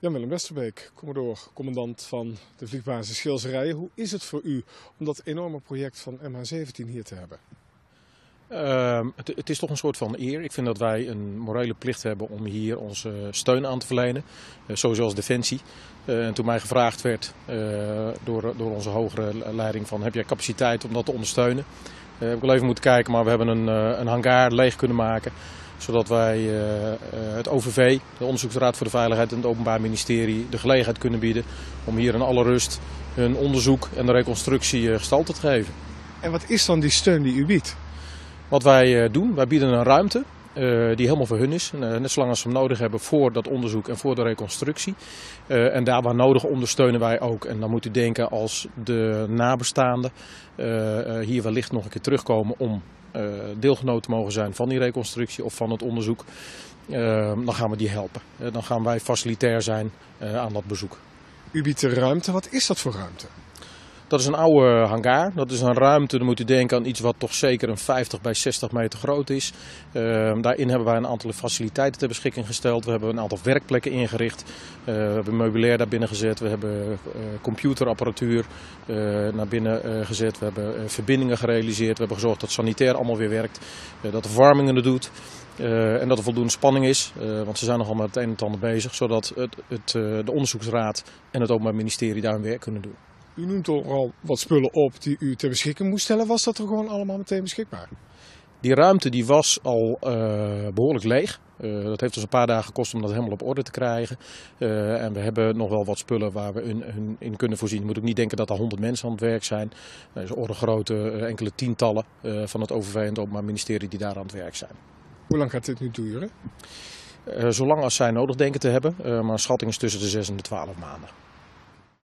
Jan-Willem Westerbeek, commodore, commandant van de vliegbasis Schilserijen. Hoe is het voor u om dat enorme project van MH17 hier te hebben? Uh, het, het, is toch een soort van eer. Ik vind dat wij een morele plicht hebben om hier onze steun aan te verlenen. Sowieso als Defensie. Uh, en toen mij gevraagd werd uh, door, door onze hogere leiding van heb jij capaciteit om dat te ondersteunen. heb ik wel even moeten kijken, maar we hebben een, een hangaar leeg kunnen maken zodat wij uh, het OVV, de Onderzoeksraad voor de Veiligheid en het Openbaar Ministerie de gelegenheid kunnen bieden om hier in alle rust hun onderzoek en de reconstructie uh, gestalte te geven. En wat is dan die steun die u biedt? Wat wij doen, wij bieden een ruimte die helemaal voor hun is. Net zolang als ze hem nodig hebben voor dat onderzoek en voor de reconstructie. En daar waar nodig ondersteunen wij ook. En dan moet u denken als de nabestaanden hier wellicht nog een keer terugkomen om deelgenoot te mogen zijn van die reconstructie of van het onderzoek. dan gaan we die helpen. dan gaan wij facilitair zijn aan dat bezoek. U biedt ruimte. Wat is dat voor ruimte? Dat is een oude hangar. Dat is een ruimte, dan moet u denken aan iets wat toch zeker een 50 bij 60 meter groot is. Uh, daarin hebben wij een aantal faciliteiten ter beschikking gesteld. We hebben een aantal werkplekken ingericht. Uh, we hebben meubilair daar binnen gezet. We hebben uh, computerapparatuur naar binnen gezet. We hebben verbindingen gerealiseerd. We hebben gezorgd dat sanitair allemaal weer werkt. dat de verwarming er doet. en dat er voldoende spanning is, want ze zijn nogal met het een en ander bezig, zodat het, het, de onderzoeksraad en het Openbaar Ministerie daar hun werk kunnen doen. U noemt toch al wat spullen op die u ter beschikking moest stellen. Was dat er gewoon allemaal meteen beschikbaar? Die ruimte die was al uh, behoorlijk leeg. Uh, dat heeft ons een paar dagen gekost om dat helemaal op orde te krijgen. Uh, en we hebben nog wel wat spullen waar we in, in, in, kunnen voorzien. Je moet ook niet denken dat er honderd mensen aan het werk zijn. Er is orde grote enkele tientallen van het OVV en het Openbaar Ministerie die daar aan het werk zijn. Hoe lang gaat dit nu duren? zolang als zij nodig denken te hebben. maar een schatting is tussen de 6 en de 12 maanden.